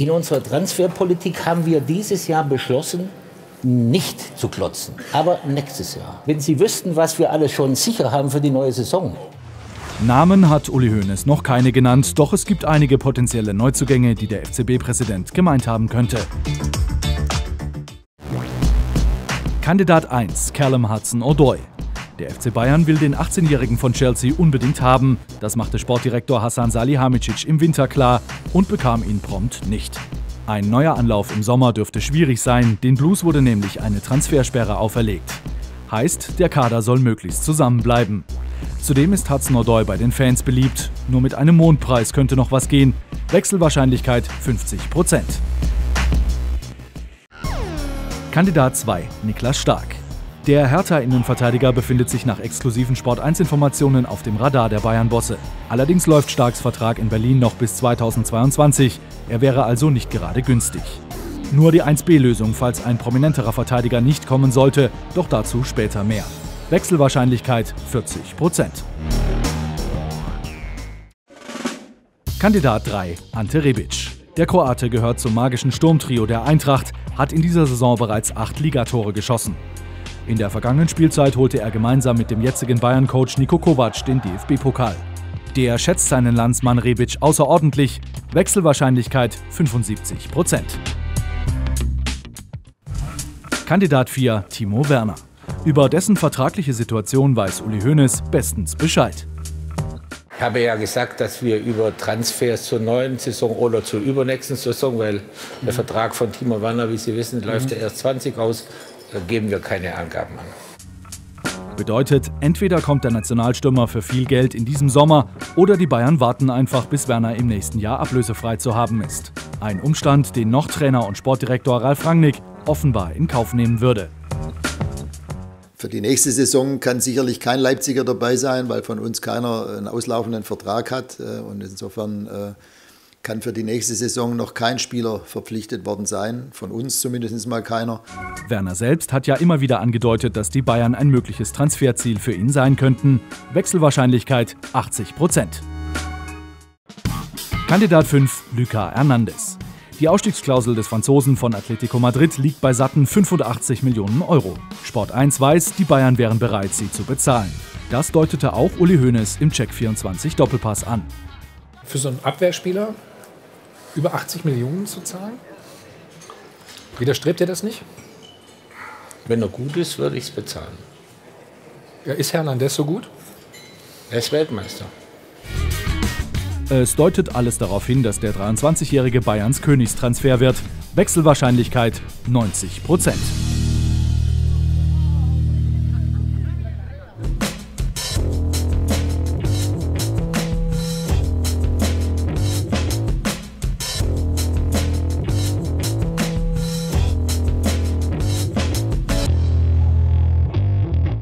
In unserer Transferpolitik haben wir dieses Jahr beschlossen, nicht zu klotzen, aber nächstes Jahr. Wenn Sie wüssten, was wir alles schon sicher haben für die neue Saison. Namen hat Uli Hoeneß noch keine genannt, doch es gibt einige potenzielle Neuzugänge, die der FCB-Präsident gemeint haben könnte. Kandidat 1, Callum Hudson-Odoi. Der FC Bayern will den 18-Jährigen von Chelsea unbedingt haben. Das machte Sportdirektor Hassan Salihamidzic im Winter klar und bekam ihn prompt nicht. Ein neuer Anlauf im Sommer dürfte schwierig sein, den Blues wurde nämlich eine Transfersperre auferlegt. Heißt, der Kader soll möglichst zusammenbleiben. Zudem ist Hudson Odoi bei den Fans beliebt. Nur mit einem Mondpreis könnte noch was gehen. Wechselwahrscheinlichkeit 50 Prozent. Kandidat 2, Niklas Stark. Der Hertha-Innenverteidiger befindet sich nach exklusiven Sport1-Informationen auf dem Radar der Bayern-Bosse. Allerdings läuft Starks Vertrag in Berlin noch bis 2022. Er wäre also nicht gerade günstig. Nur die 1B-Lösung, falls ein prominenterer Verteidiger nicht kommen sollte, doch dazu später mehr. Wechselwahrscheinlichkeit 40 Prozent. Kandidat 3, Ante Rebic. Der Kroate gehört zum magischen Sturmtrio der Eintracht, hat in dieser Saison bereits acht Ligatore geschossen. In der vergangenen Spielzeit holte er gemeinsam mit dem jetzigen Bayern-Coach Niko Kovac den DFB-Pokal. Der schätzt seinen Landsmann Rebic außerordentlich, Wechselwahrscheinlichkeit 75 Prozent. Kandidat 4 Timo Werner. Über dessen vertragliche Situation weiß Uli Hoeneß bestens Bescheid. Ich habe ja gesagt, dass wir über Transfers zur neuen Saison oder zur übernächsten Saison, weil der Vertrag von Timo Werner, wie Sie wissen, läuft ja erst 20 aus, geben wir keine Angaben an. Bedeutet, entweder kommt der Nationalstürmer für viel Geld in diesem Sommer oder die Bayern warten einfach, bis Werner im nächsten Jahr ablösefrei zu haben ist. Ein Umstand, den noch Trainer und Sportdirektor Ralf Rangnick offenbar in Kauf nehmen würde. Für die nächste Saison kann sicherlich kein Leipziger dabei sein, weil von uns keiner einen auslaufenden Vertrag hat. Äh, und insofern äh, kann für die nächste Saison noch kein Spieler verpflichtet worden sein. Von uns zumindest mal keiner. Werner selbst hat ja immer wieder angedeutet, dass die Bayern ein mögliches Transferziel für ihn sein könnten. Wechselwahrscheinlichkeit 80 Prozent. Kandidat 5, Luca Hernandez. Die Ausstiegsklausel des Franzosen von Atletico Madrid liegt bei satten 85 Millionen Euro. Sport 1 weiß, die Bayern wären bereit, sie zu bezahlen. Das deutete auch Uli Hoeneß im Check24 Doppelpass an. Für so einen Abwehrspieler über 80 Millionen zu zahlen? Widerstrebt ihr das nicht? Wenn er gut ist, würde ich es bezahlen. Ja, ist Hernandez so gut? Er ist Weltmeister. Es deutet alles darauf hin, dass der 23-jährige Bayerns Königstransfer wird. Wechselwahrscheinlichkeit 90 Prozent.